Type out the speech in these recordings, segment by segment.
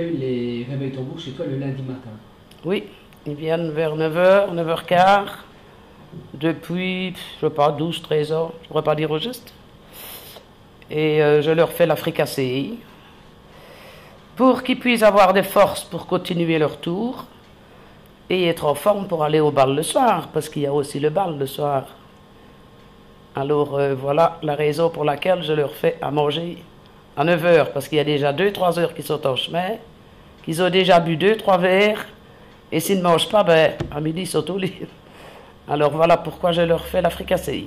les réveils chez toi le lundi matin Oui, ils viennent vers 9h, 9h15, depuis, je ne sais pas, 12, 13 ans, je ne pourrais pas dire au juste. Et euh, je leur fais la fricassée pour qu'ils puissent avoir des forces pour continuer leur tour et être en forme pour aller au bal le soir, parce qu'il y a aussi le bal le soir. Alors euh, voilà la raison pour laquelle je leur fais à manger à 9 heures, parce qu'il y a déjà 2-3 heures qui sont en chemin, qu'ils ont déjà bu 2-3 verres, et s'ils ne mangent pas, ben, à midi, ils sont au lit. Alors voilà pourquoi je leur fais la fricassée.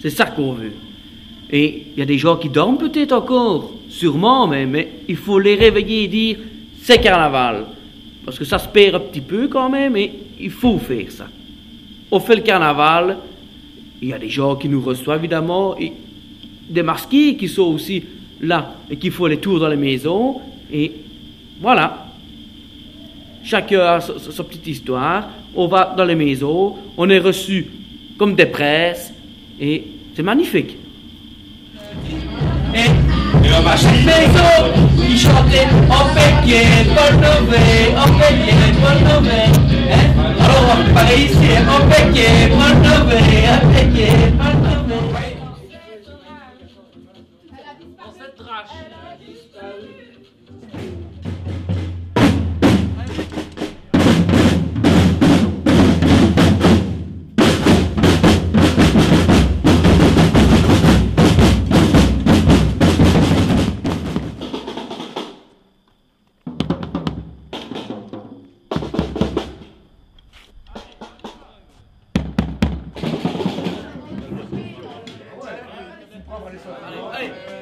C'est ça qu'on veut. Et il y a des gens qui dorment peut-être encore, sûrement, mais, mais il faut les réveiller et dire c'est carnaval. Parce que ça se perd un petit peu quand même, et il faut faire ça. On fait le carnaval, il y a des gens qui nous reçoivent évidemment, et des masqués qui sont aussi là et qui font les tours dans les maisons. Et voilà. Chacun a sa, petite histoire. On va dans les maisons, on est reçu comme des presses et c'est magnifique. Et, on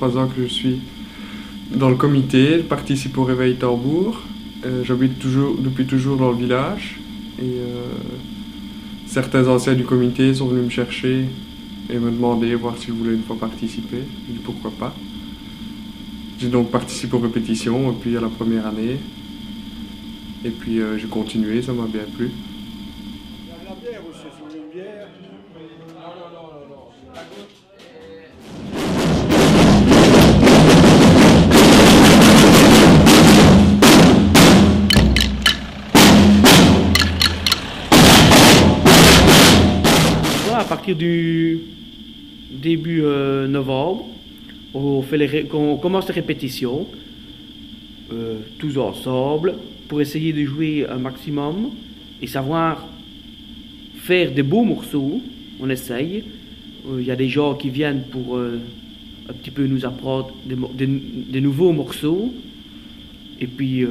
trois ans que je suis dans le comité, je participe au Réveil Tambour. Euh, j'habite toujours, depuis toujours dans le village. Et euh, certains anciens du comité sont venus me chercher et me demander voir si je voulais une fois participer. J'ai dit pourquoi pas? J'ai donc participé aux répétitions, et puis à la première année. Et puis euh, j'ai continué, ça m'a bien plu. À partir du début euh, novembre, on, fait les commence les répétitions, euh, tous ensemble, pour essayer de jouer un maximum et savoir faire des beaux morceaux. On essaye. Euh, Il y a des gens qui viennent pour un petit peu nous apprendre des, nouveaux morceaux. Et puis,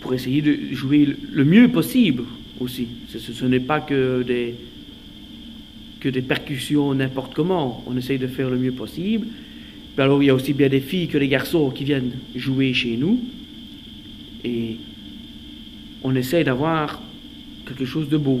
pour essayer de jouer le mieux possible aussi. Ce, n'est pas que des, que des percussions n'importe comment. On essaye de faire le mieux possible. Alors, il y a aussi bien des filles que des garçons qui viennent jouer chez nous. Et on essaye d'avoir quelque chose de beau.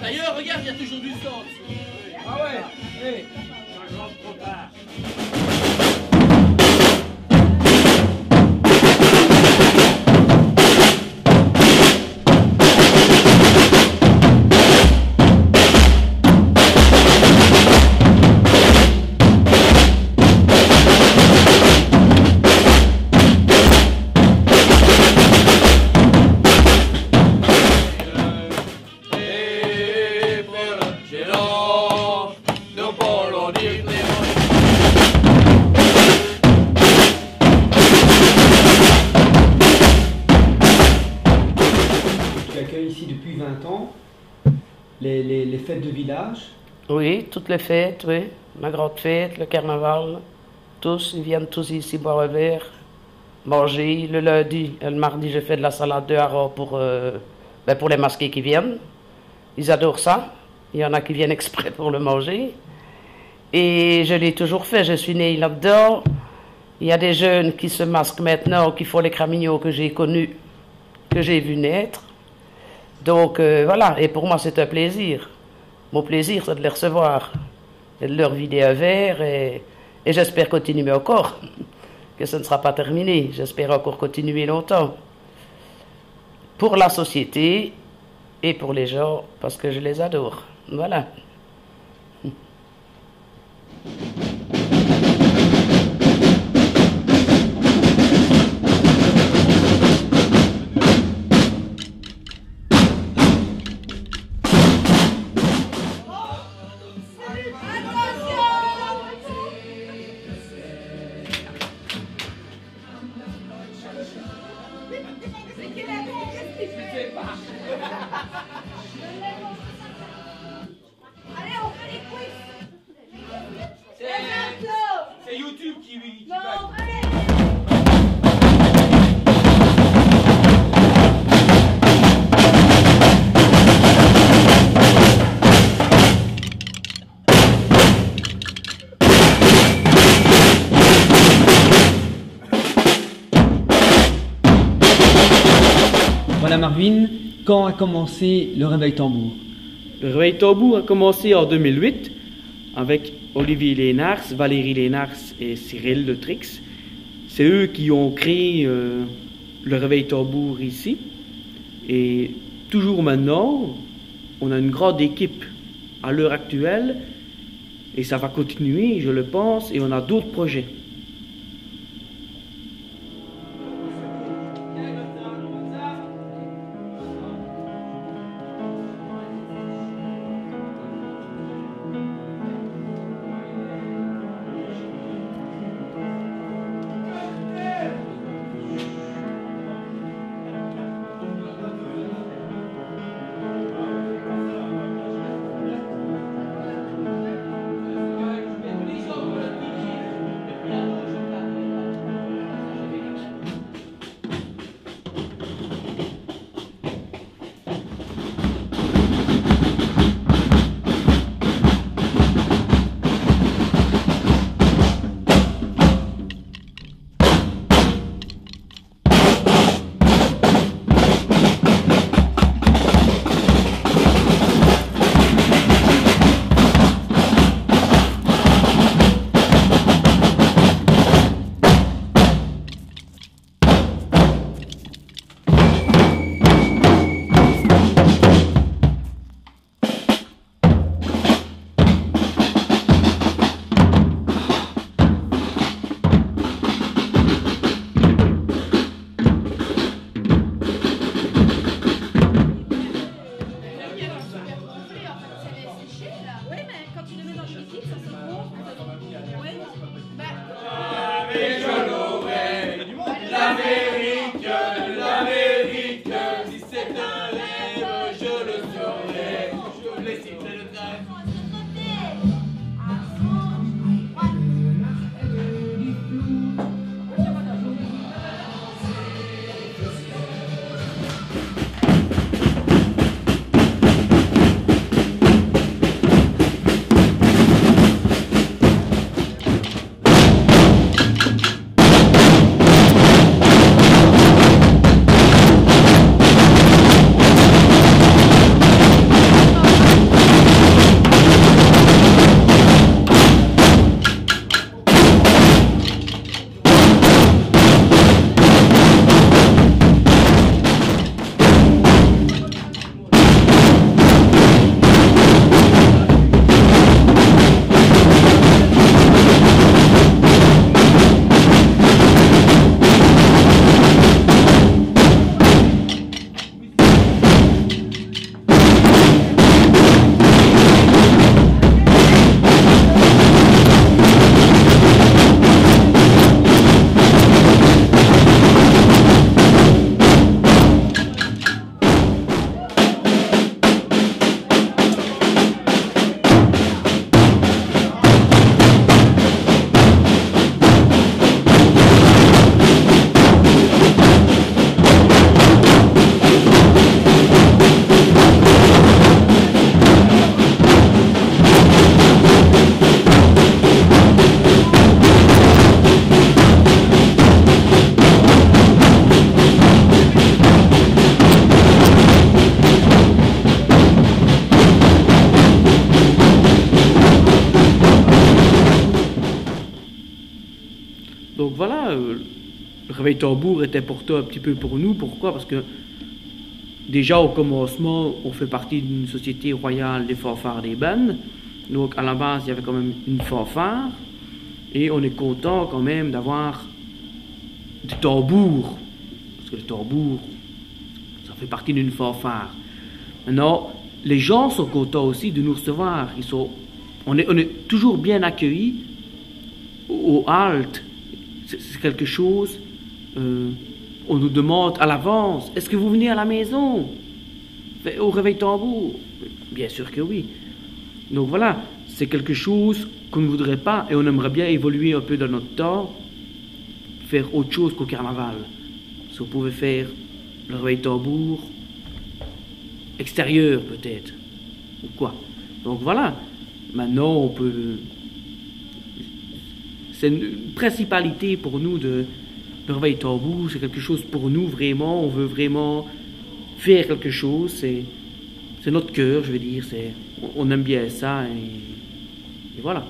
D'ailleurs, regarde, il y a toujours du sang. Tu les, les- les fêtes de village. Oui, toutes les fêtes, oui. Ma grande fête, le carnaval. Tous, ils viennent tous ici boire un verre, manger. Le lundi le mardi, je fais de la salade de hareng pour, euh, ben, pour les masqués qui viennent. Ils adorent ça. Il y en a qui viennent exprès pour le manger. Et je l'ai toujours fait, je suis née là-dedans. Il y a des jeunes qui se masquent maintenant, qui font les cramignots que j'ai connus, que j'ai vus naître. Donc euh, voilà, et pour moi c'est un plaisir. Mon plaisir c'est de les recevoir, et de leur vider un verre, et, et j'espère continuer encore, que ce ne sera pas terminé, j'espère encore continuer longtemps. Pour la société et pour les gens, parce que je les adore. Voilà. Quand a commencé le réveil tambour? Le réveil tambour a commencé en 2008 avec Olivier Lénars, Valérie Lénars et Cyril de Trix. C'est eux qui ont créé euh, le réveil tambour ici. Et toujours maintenant, on a une grande équipe à l'heure actuelle et ça va continuer, je le pense, et on a d'autres projets. Donc voilà, euh, le réveil tambour est important un petit peu pour nous. Pourquoi? Parce que déjà au commencement, on fait partie d'une société royale des fanfares des bandes. Donc à la base, il y avait quand même une fanfare. Et on est content quand même d'avoir des tambours. Parce que le tambour, ça fait partie d'une fanfare. Maintenant, les gens sont contents aussi de nous recevoir. Ils sont, on, est, on est toujours bien accueillis au halte. C'est quelque chose. euh, on nous demande à l'avance est-ce que vous venez à la maison? Au réveil tambour? Bien sûr que oui. Donc voilà, c'est quelque chose qu'on ne voudrait pas et on aimerait bien évoluer un peu dans notre temps, faire autre chose qu'au carnaval. Si on pouvait faire le réveil tambour extérieur peut-être, ou quoi. Donc voilà, maintenant on peut... C'est une principalité pour nous de le réveil tambour, c'est quelque chose pour nous vraiment, on veut vraiment faire quelque chose, c'est, c'est notre cœur, je veux dire, c'est, on- aime bien ça et voilà.